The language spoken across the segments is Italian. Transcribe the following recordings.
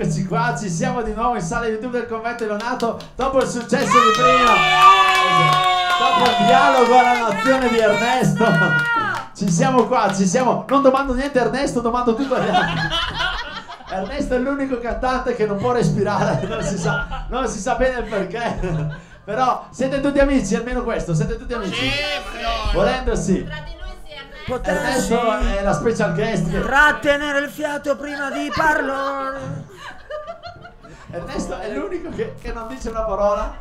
Eccoci qua, ci siamo di nuovo in sala YouTube del convento Leonato dopo il successo di prima. Dopo il dialogo alla nazione di Ernesto. Ci siamo qua, ci siamo. Non domando niente a Ernesto, domando tutto agli altri. Ernesto è l'unico cantante che non può respirare, non si sa, non si sa bene il perché. Però siete tutti amici, almeno questo, siete tutti amici. Volendo sì. Tra di noi sì, Ernesto. È la special guest. che- trattenere il fiato prima di parlare. Ernesto è l'unico che, che non dice una parola.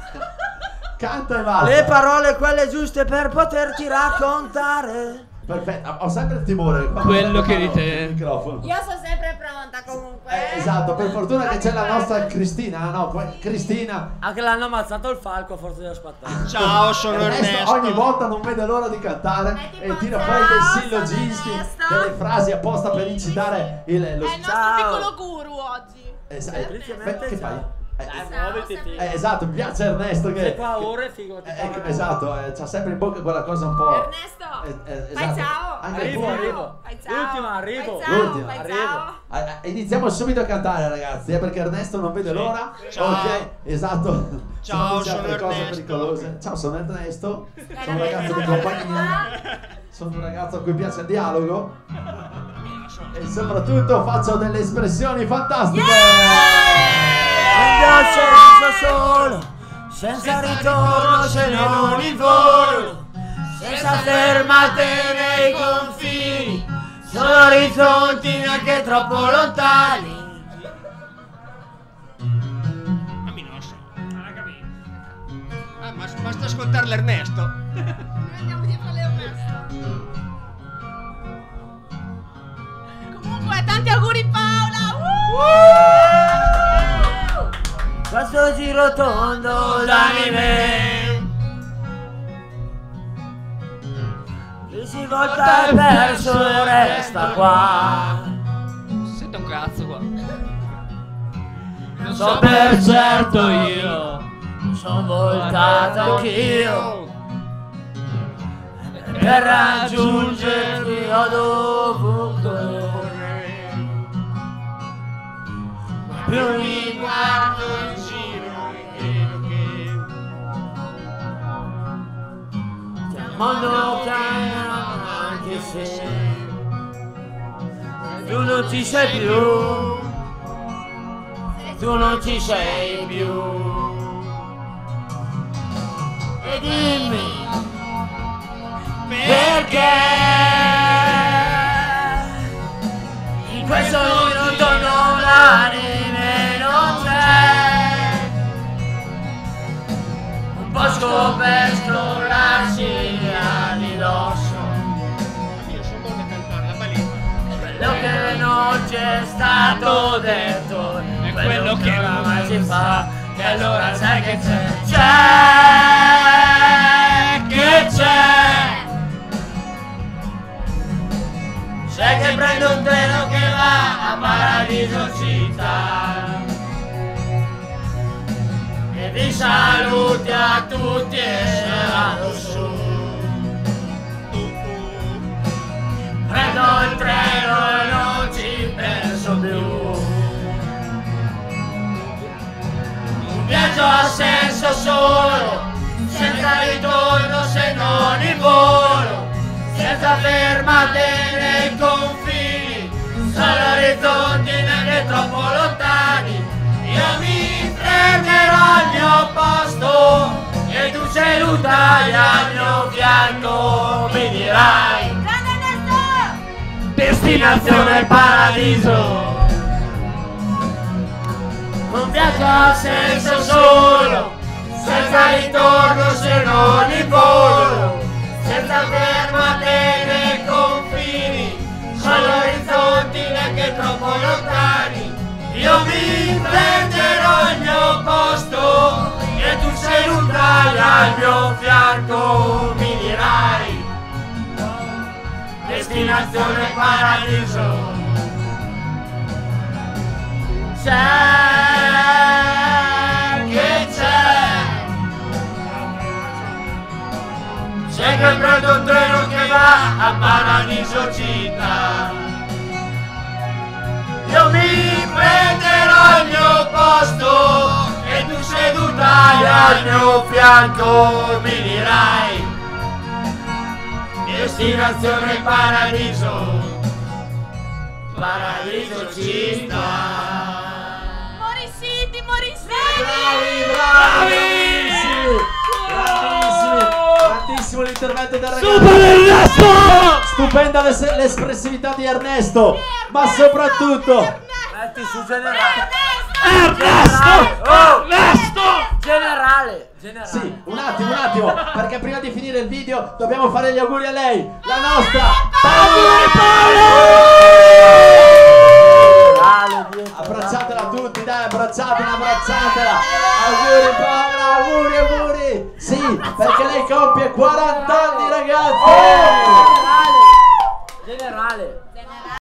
Canta e basta. Le parole quelle giuste per poterti raccontare. Perfetto, ho sempre il timore. Quello che al microfono. Io sono sempre pronta comunque. Eh, esatto, per fortuna che c'è la nostra Cristina, no, que- Cristina. Anche l'hanno ammazzato il falco, forse della spattata. Ciao, sono Ernesto. ogni volta non vede l'ora di cantare Metti e tira fuori dei Ernesto. delle frasi apposta per incitare il, lo È il nostro Ciao. piccolo guru oggi. Esa- Semplicemente che fai? Eh, Dai, Ciao, muoviti, figa. eh, esatto, mi piace Ernesto che... Sei qua ore, figo. ti eh, ecco, esatto, eh, c'ha sempre in bocca quella cosa un po'... Ernesto, Eh, eh, fai esatto. ciao. Anche Arrivo, tu. arrivo. Fai ciao. L'ultima, arrivo. Fai ciao, L'ultima. fai Arrivo. ciao. Eh, eh, Iniziamo subito a cantare ragazzi, eh, perché Ernesto non vede l'ora. Ciao. Ok, esatto. Ciao, sono cose Ernesto. pericolose. Ciao, sono Ernesto. Sono un ragazzo di sono compagnia. Sono un ragazzo a cui piace il dialogo. E soprattutto faccio delle espressioni fantastiche. Senza senso solo, senza ritorno se non in volo, senza fermate nei confini, solo orizzonti neanche troppo lontani. A me non lo so. Non ho capito. Ah, ma basta ascoltare l'Ernesto. Andiamo dietro l'Ernesto. Comunque, tanti auguri Paola! Uh! Questo giro tondo d'anime Chi si volta è perso e resta qua Sente un cazzo qua. So per certo io Sono voltato anch'io Per raggiungerti Che anche se tu non ci sei più, tu non ci sei più. E dimmi perché quello che non c'è stato detto. È quello che oramai si fa e allora sai che c'è? c'è? Che c'è? Sai che prendo un treno che va a Paradiso città. E vi saluti a tutti viaggio ha senso solo, senza ritorno se non in volo, senza fermate nei confini, solo orizzonti neanche troppo lontani. Io mi prenderò al mio posto e tu seduta al mio fianco mi dirai destinazione paradiso. Un viaggio ha senso solo, senza ritorno se non in volo, senza fermate nei confini, solo orizzonti neanche troppo lontani. Io mi prenderò il mio posto e tu seduta al mio fianco mi dirai destinazione paradiso. C'è a Paradiso città. io mi prenderò il mio posto e tu seduta al mio fianco mi dirai destinazione paradiso paradiso ci sta Mori City, Mori Bravi, l'intervento del ragazzo! Super Ernesto! Stupenda l'es- l'espressività di Ernesto! Ma soprattutto Metti su generale Ernesto! Oh! Ernesto! Generale Generale Sì, un attimo, un attimo, perché prima di finire il video dobbiamo fare gli auguri a lei, la nostra Abbracciatela tutti, dai, abbracciatela, abbracciatela. Auguri Paola, auguri, auguri. Sì, perché lei compie 40 anni ragazzi. Oh!